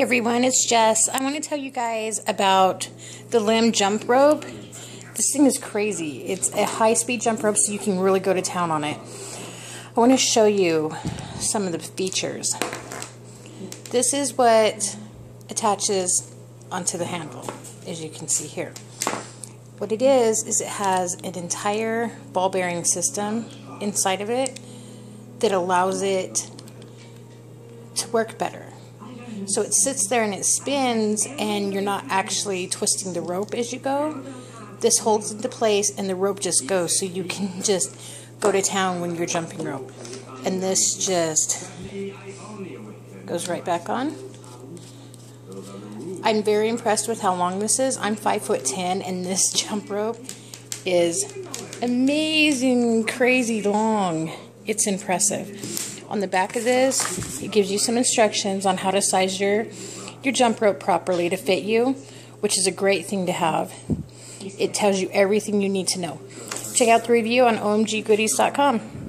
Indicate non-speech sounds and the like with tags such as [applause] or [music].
everyone, it's Jess. I want to tell you guys about the Limm jump rope. This thing is crazy. It's a high-speed jump rope so you can really go to town on it. I want to show you some of the features. This is what attaches onto the handle, as you can see here. What it is, is it has an entire ball bearing system inside of it that allows it to work better. So it sits there and it spins, and you're not actually twisting the rope as you go. This holds into place, and the rope just goes, so you can [laughs] just go to town when you're jumping rope. And this just goes right back on. I'm very impressed with how long this is. I'm five foot ten, and this [laughs] jump rope is amazing, crazy long. It's impressive. On the back of this, it gives you some instructions on how to size your, your jump rope properly to fit you, which is a great thing to have. It tells you everything you need to know. Check out the review on omggoodies.com.